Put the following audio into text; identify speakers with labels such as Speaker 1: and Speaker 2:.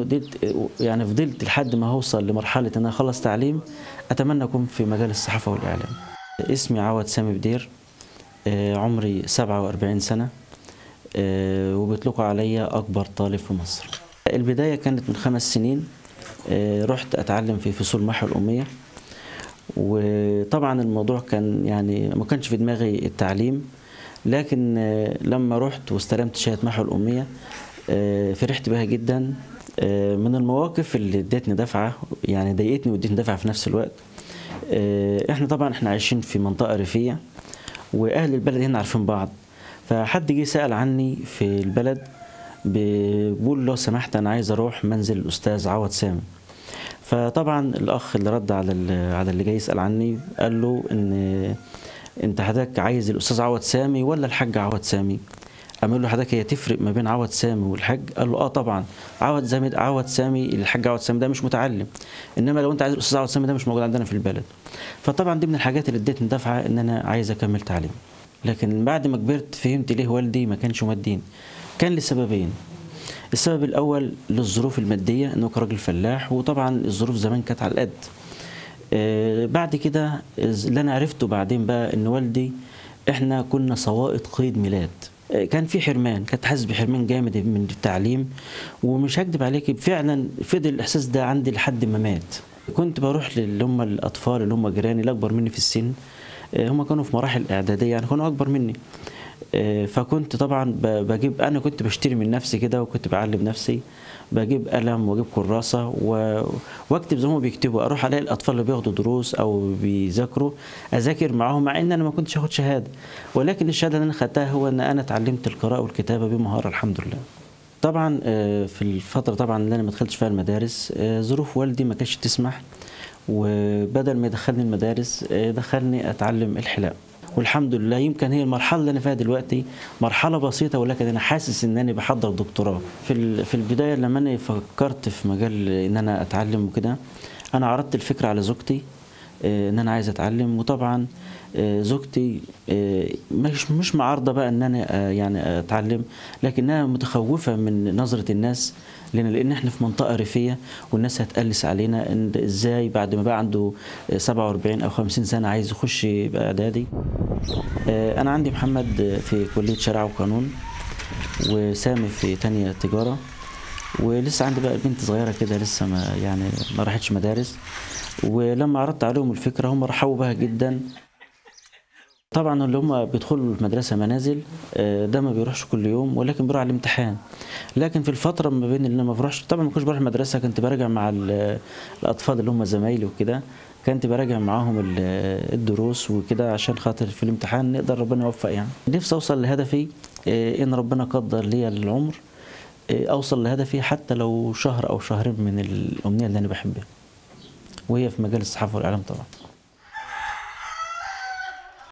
Speaker 1: فضلت يعني فضلت لحد ما هوصل لمرحلة إن أنا أخلص تعليم. اتمنى اكون في مجال الصحافة والإعلام. اسمي عوض سامي بدير آه، عمري 47 سنة آه، وبيطلقوا عليا أكبر طالب في مصر. البداية كانت من خمس سنين آه، رحت أتعلم في فصول محو الأمية. وطبعا الموضوع كان يعني ما كانش في دماغي التعليم لكن لما رحت واستلمت شهادة محو الأمية فرحت بها جدا. من المواقف اللي ادتني دفعة يعني ضايقتني وادتني دفعة في نفس الوقت. آه، إحنا طبعا إحنا عايشين في منطقة ريفية وأهل البلد هنا عارفين بعض. فحد جه سأل عني في البلد بيقول لو سمحت أنا عايز أروح منزل الأستاذ عوض سامي. فطبعا الأخ اللي رد على على اللي جاي يسأل عني قال له إن أنت حضرتك عايز الأستاذ عوض سامي ولا الحاج عوض سامي؟ قام له حضرتك هي تفرق ما بين عوض سامي والحاج قال له آه طبعا. عوض سامي عوض سامي الحاج عوض سامي ده مش متعلم. إنما لو أنت عايز الأستاذ عوض سامي ده مش موجود عندنا في البلد. فطبعا دي من الحاجات اللي ادتني دفعة إن أنا عايز أكمل تعليم. لكن بعد ما كبرت فهمت ليه والدي ما كانش مدين كان لسببين. السبب الأول للظروف المادية انه كان راجل فلاح وطبعا الظروف زمان كانت على القد. آه، بعد كده اللي أنا عرفته بعدين بقى إن والدي إحنا كنا صوائط قيد ميلاد. كان في حرمان كنت حاسس بحرمان جامد من التعليم ومش هكدب عليك فعلا فضل الإحساس ده عندي لحد ما مات. كنت بروح للي هم الأطفال اللي هم جيراني اللي أكبر مني في السن آه، هم كانوا في مراحل إعدادية يعني كانوا أكبر مني. فكنت طبعا بجيب أنا كنت بشتري من نفسي كده وكنت بعلم نفسي بجيب قلم وأجيب كراسة. وأكتب زي ما بيكتبوا أروح ألاقي الأطفال اللي بياخدوا دروس أو بيذاكروا أذاكر معاهم مع إن أنا ما كنتش اخد شهادة ولكن الشهادة اللي أنا خدتها هو إن أنا اتعلمت القراءة والكتابة بمهارة الحمد لله طبعا آه، في الفترة طبعا اللي أنا ما دخلتش فيها المدارس آه، ظروف والدي ما كانتش تسمح وبدل ما يدخلني المدارس آه، دخلني أتعلم الحلاقه والحمد لله. يمكن هي المرحلة اللي أنا فيها دلوقتي مرحلة بسيطة ولكن أنا حاسس إن أنا بحضر دكتوراه. في في البداية لما أنا فكرت في مجال إن أنا أتعلم وكده أنا عرضت الفكرة على زوجتي. إن أنا عايز أتعلم. وطبعا آه، زوجتي آه، مش مش معارضة بقى إن أنا آه، يعني أتعلم لكنها متخوفة من نظرة الناس لأن لأن إحنا في منطقة ريفية والناس هتقلس علينا. إن إزاي بعد ما بقى عنده آه، 47 أو 50 سنة عايز يخش يبقى اعدادي آه، أنا عندي محمد في كلية شرع وقانون وسامي في تانية تجارة. ولسه عندي بقى بنت صغيرة كده لسه ما يعني ما راحتش مدارس. ولما عرضت عليهم الفكرة هم رحبوا بها جدا. طبعا اللي هم بيدخلوا المدرسة منازل آه، ده ما بيروحش كل يوم ولكن بيروح على الامتحان. لكن في الفترة ما بين اللي ما بروحش طبعا ما كنتش بروح المدرسة كنت براجع مع ال- الأطفال اللي هم زمايلي وكده. كنت براجع معاهم ال- الدروس وكده عشان خاطر في الامتحان نقدر ربنا يوفق يعني. نفسي أوصل لهدفي آه، إن ربنا قدر لي العمر. أوصل لهدفي حتى لو شهر أو شهرين من الأمنية اللي أنا بحبها وهي في مجال الصحافة والإعلام طبعا.